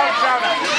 I'm 亮